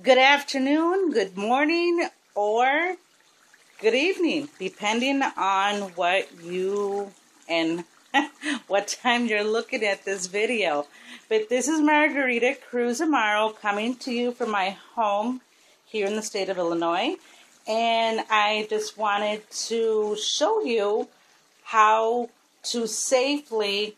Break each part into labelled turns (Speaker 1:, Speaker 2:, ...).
Speaker 1: good afternoon, good morning, or good evening, depending on what you and what time you're looking at this video. But this is Margarita Cruz Amaro coming to you from my home here in the state of Illinois. And I just wanted to show you how to safely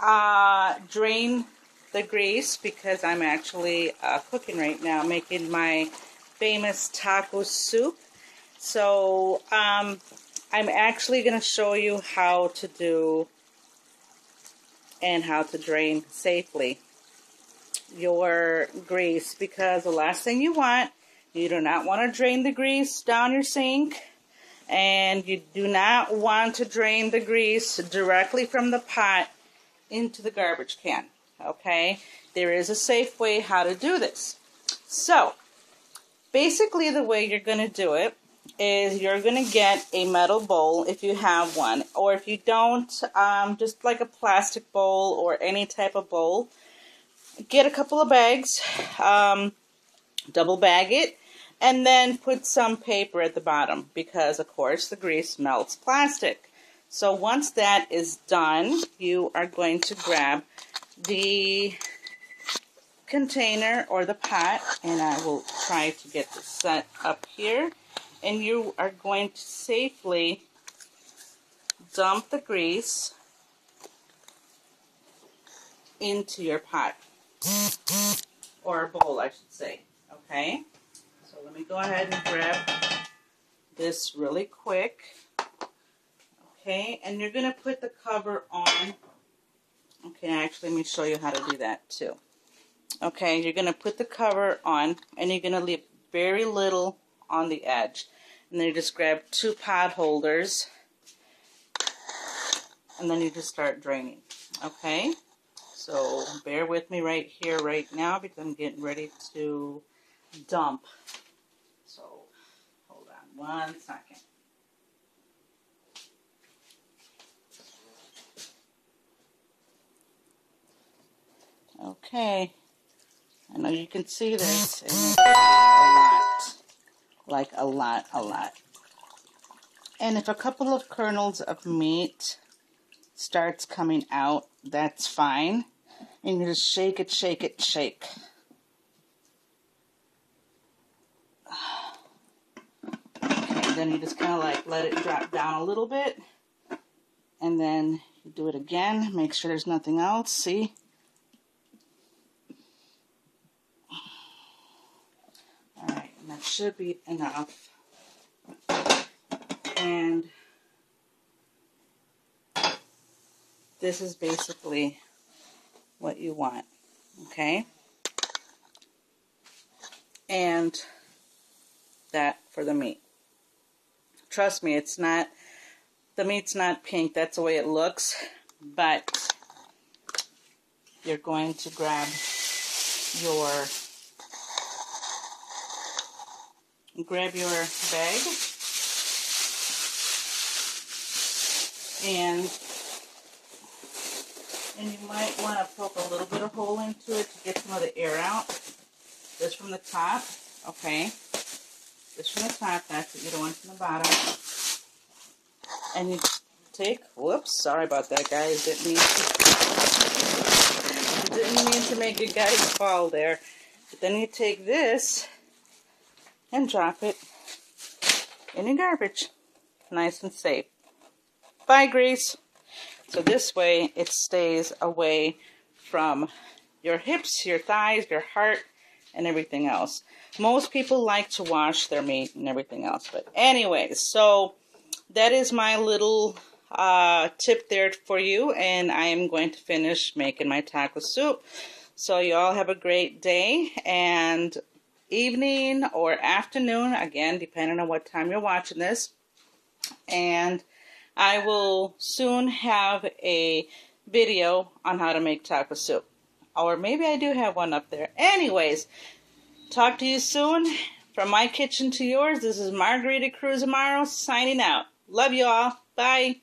Speaker 1: uh, drain the grease because I'm actually uh, cooking right now, making my famous taco soup. So um, I'm actually going to show you how to do and how to drain safely your grease because the last thing you want, you do not want to drain the grease down your sink and you do not want to drain the grease directly from the pot into the garbage can. Okay, there is a safe way how to do this. So, basically, the way you're going to do it is you're going to get a metal bowl if you have one, or if you don't, um, just like a plastic bowl or any type of bowl. Get a couple of bags, um, double bag it, and then put some paper at the bottom because, of course, the grease melts plastic. So once that is done, you are going to grab the container or the pot, and I will try to get this set up here. And you are going to safely dump the grease into your pot. Or a bowl, I should say. Okay? So let me go ahead and grab this really quick. Okay, and you're going to put the cover on Okay, actually, let me show you how to do that too. Okay, you're going to put the cover on, and you're going to leave very little on the edge. And then you just grab two pot holders, and then you just start draining. Okay, so bear with me right here, right now, because I'm getting ready to dump. So, hold on one second. Okay. I know you can see this. a lot. Like a lot, a lot. And if a couple of kernels of meat starts coming out, that's fine. And you just shake it, shake it, shake. Then you just kind of like let it drop down a little bit. And then you do it again. Make sure there's nothing else. See? That should be enough. And this is basically what you want, okay? And that for the meat. Trust me, it's not, the meat's not pink, that's the way it looks, but you're going to grab your grab your bag and and you might want to poke a little bit of hole into it to get some of the air out. Just from the top, okay. Just from the top, that's what you don't want from the bottom. And you take, whoops, sorry about that, guys. Didn't mean to, didn't mean to make you guys fall there. But then you take this and drop it in your garbage. Nice and safe. Bye, grease. So this way it stays away from your hips, your thighs, your heart, and everything else. Most people like to wash their meat and everything else. But anyways, so that is my little uh, tip there for you. And I am going to finish making my taco soup. So you all have a great day. And evening or afternoon, again, depending on what time you're watching this. And I will soon have a video on how to make taco soup. Or maybe I do have one up there. Anyways, talk to you soon. From my kitchen to yours, this is Margarita Cruz Amaro signing out. Love you all. Bye.